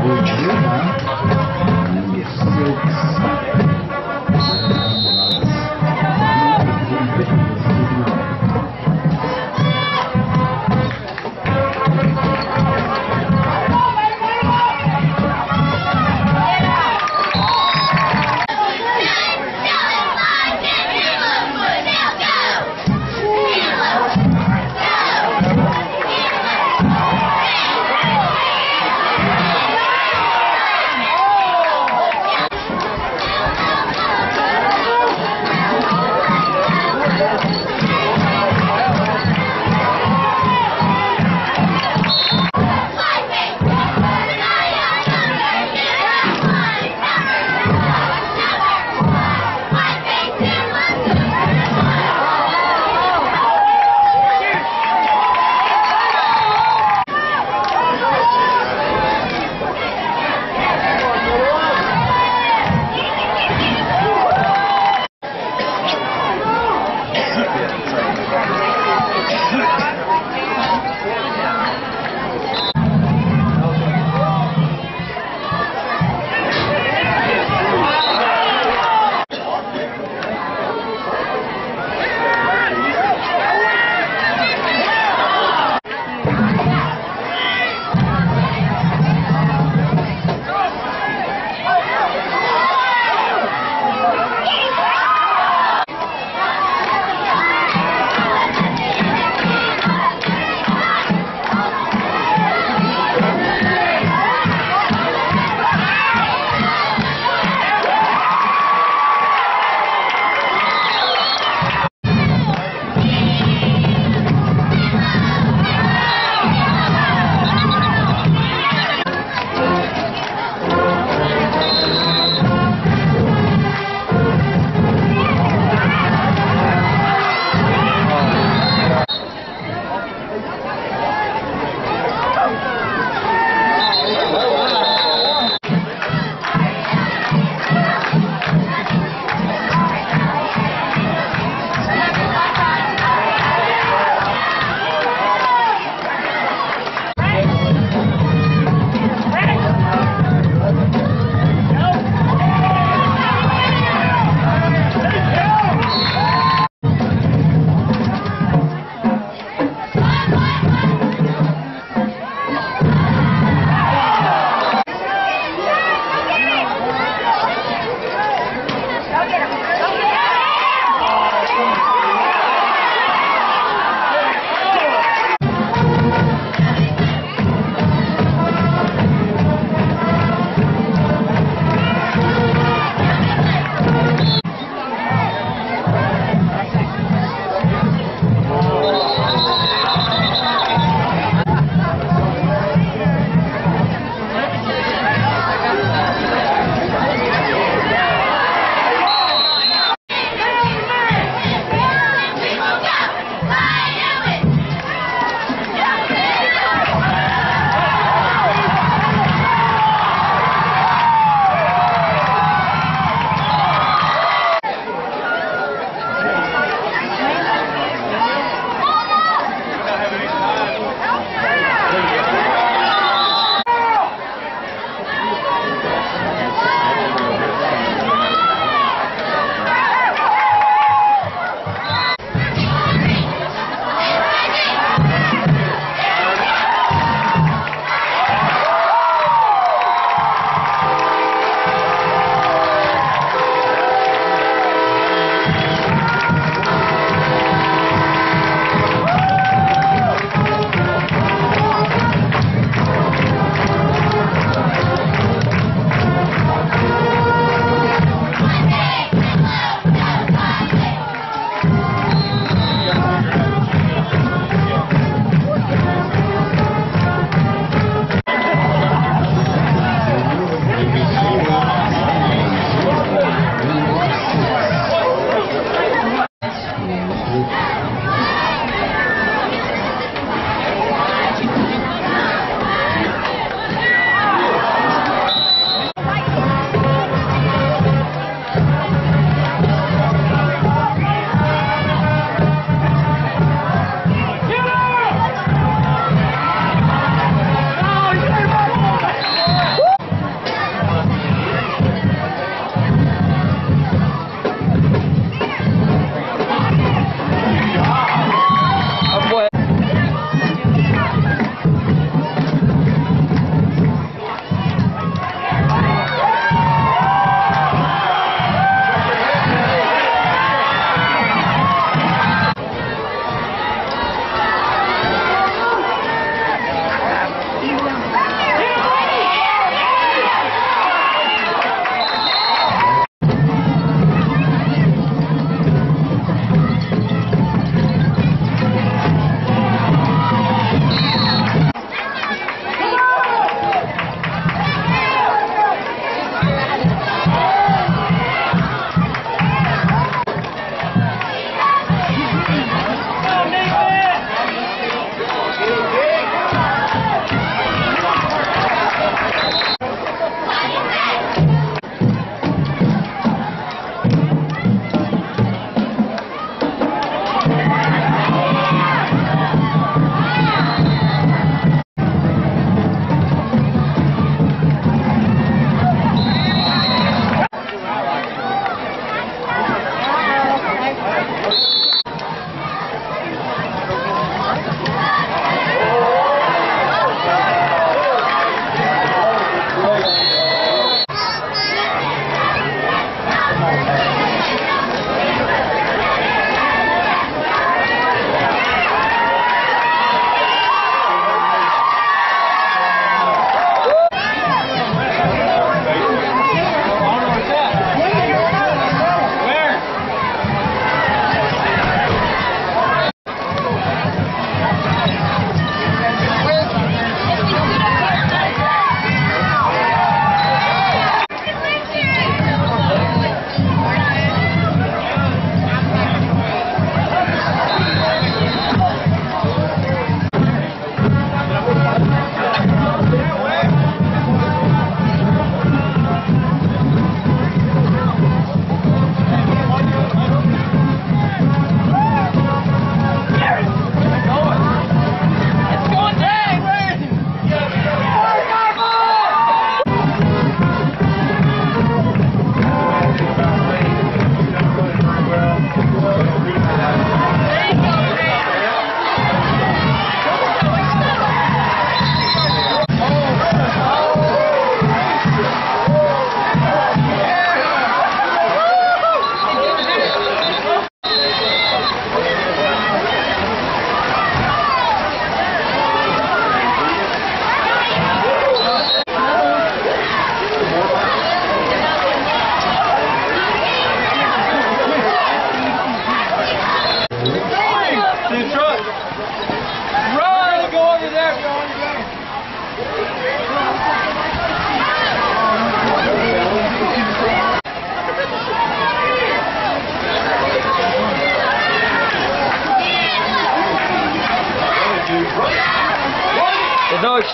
Would you like?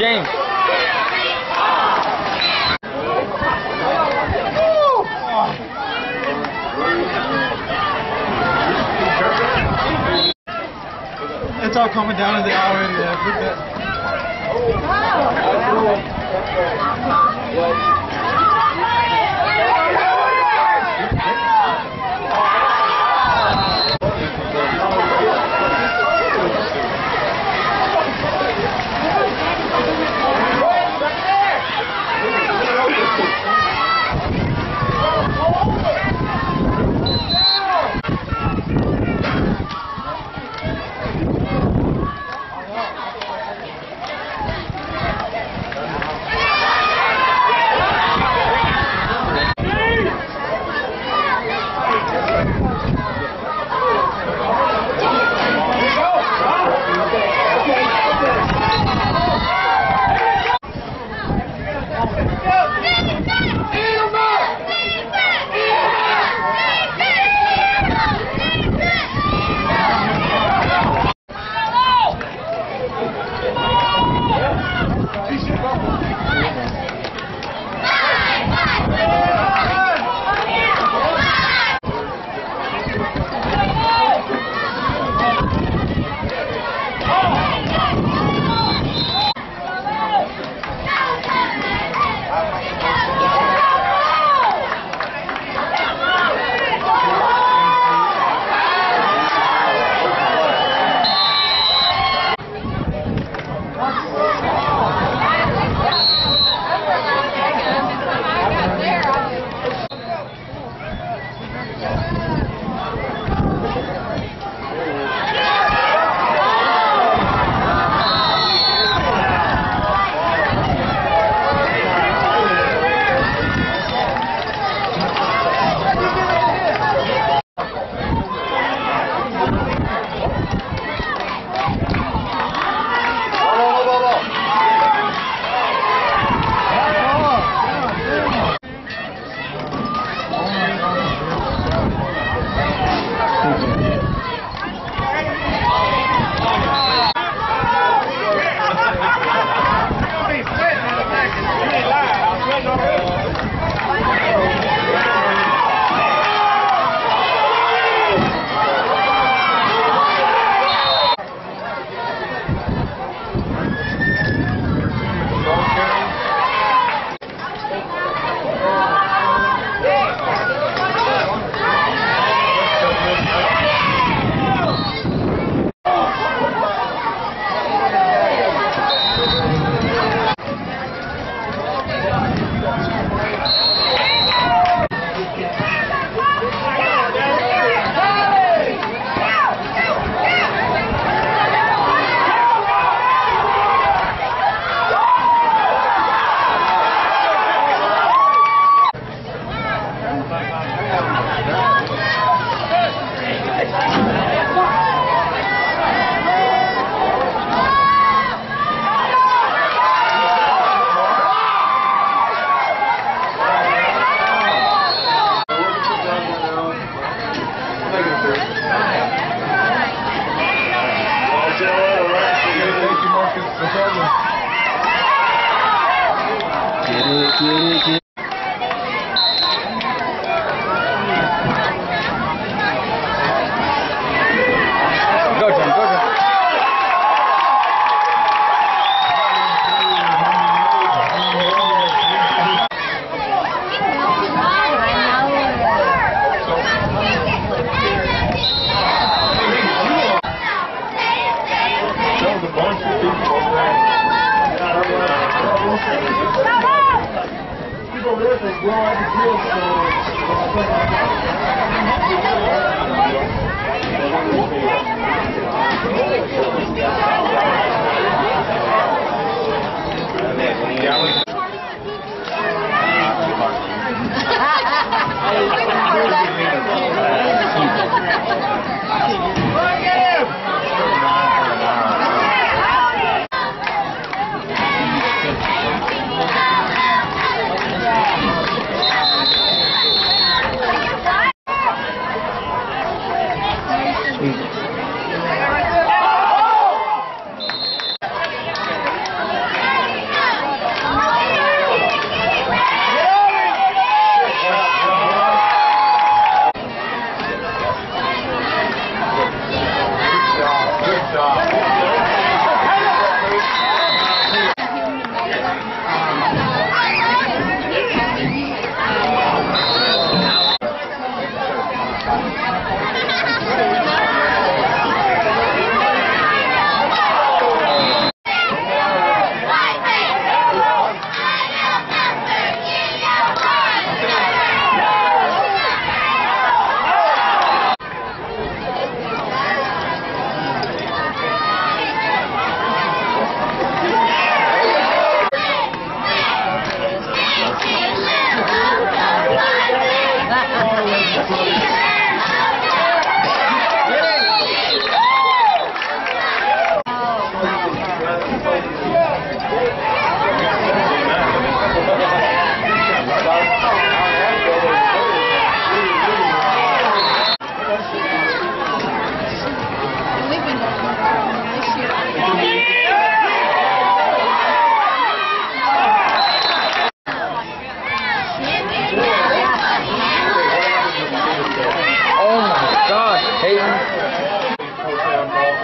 James. It's all coming down to the hour and uh, Go,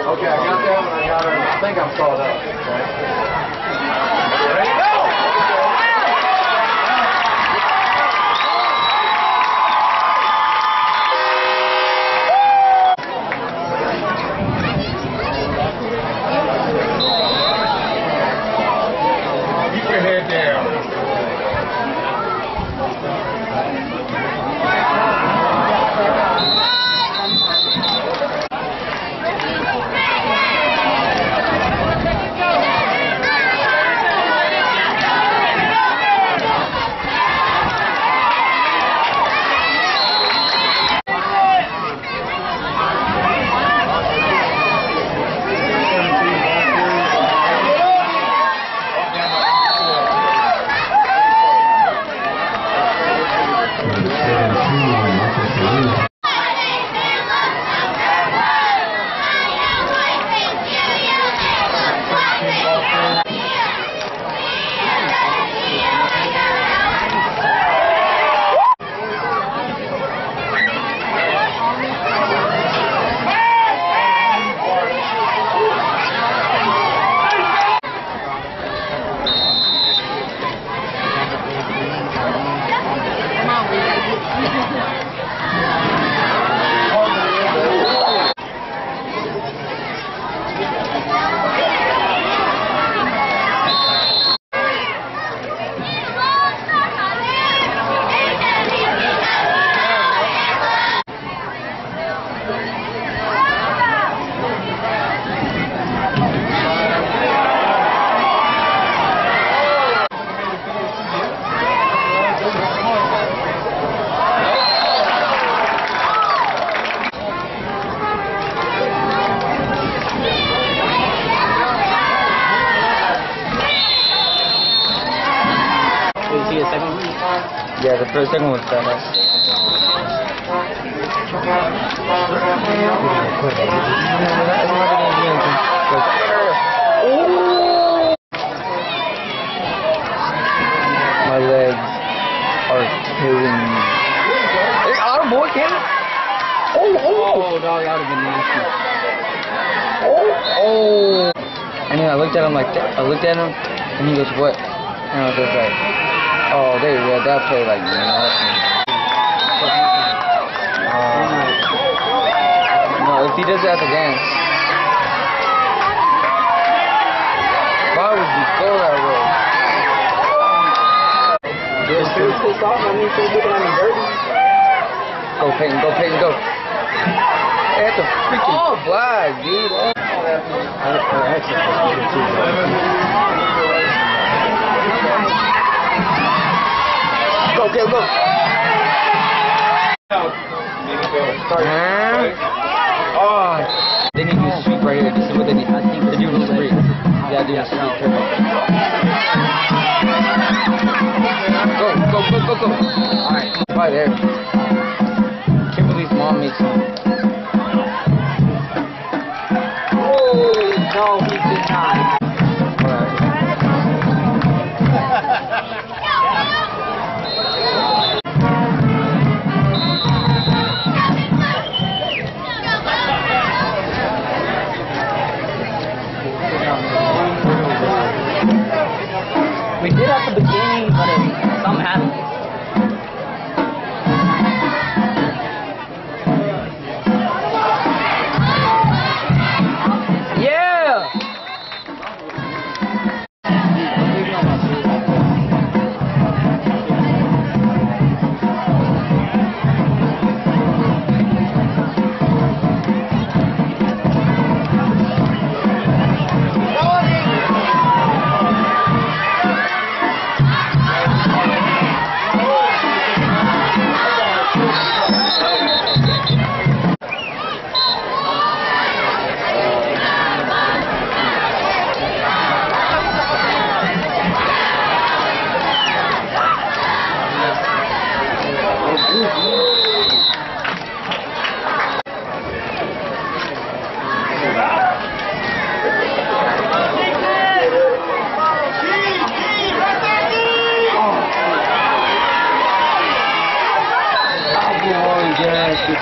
Okay, I got that one. I got it. I think I'm caught up. Okay. My legs are killing me. Hey, oh boy, can Oh, oh, Oh, dog, that would have been nasty. oh, oh. And then I looked at him like that. I looked at him, and he goes, what? And I was just like, oh, they read that play like nothing. Uh, no, if he does that at the dance. Why would he go that way? Just he was pissed off. I mean, he was looking at me dirty. Go Peyton, go Peyton, go. At the freaking oh. flag, dude. Oh. Go, go, go. Huh? Oh, they need to sweep right here. This is what they need. I think they're doing a sweep. Yeah, do a sweep.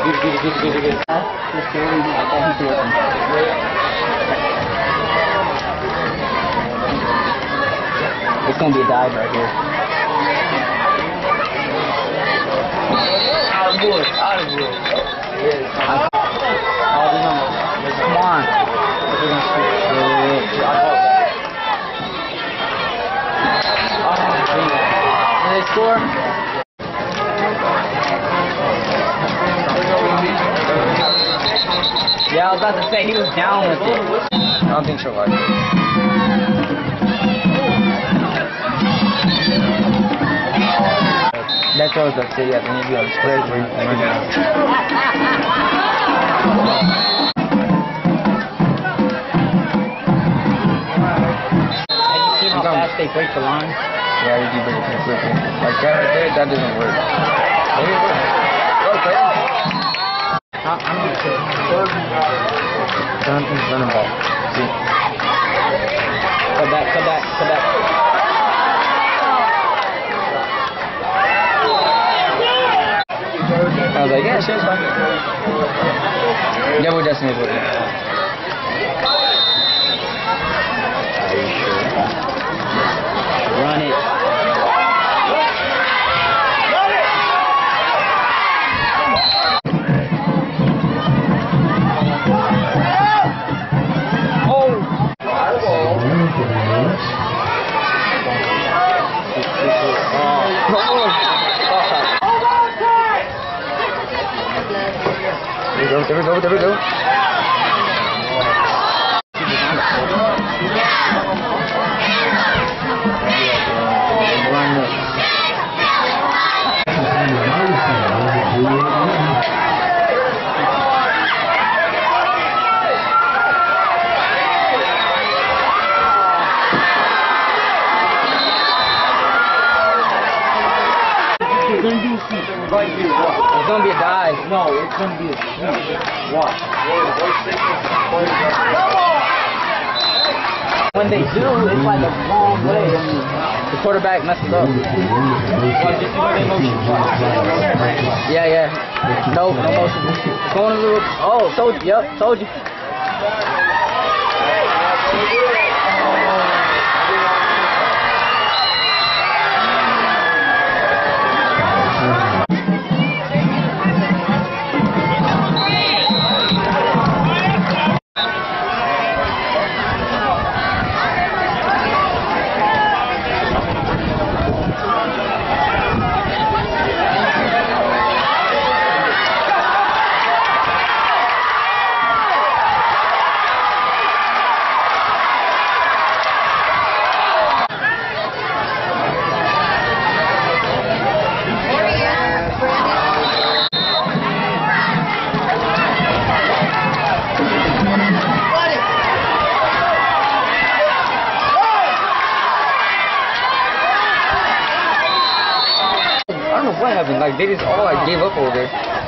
It's gonna be a dive right here. Out of wood, out of wood. Come on. They score. Was about to say he was down with it. I don't think she'll like it. That's what I was about to say, yeah, they need to be on squares where you can run down. Have you seen how fast they break the line? Yeah, you do bring it pretty quickly. Like that right there, that doesn't work. Maybe it works. Go, it. I, I'm not sure. Jonathan's running ball. See? Come back, come back, come back. I was like, yeah, sure, it's fine. Yeah, we're Destiny's with. Are you sure? Run it. Go, there we go. When they do, it's like a long way. The quarterback messes up. Yeah, yeah. No, no motion. Going a little. Oh, told you. Yep, told you.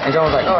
There, and John was like, "Oh, I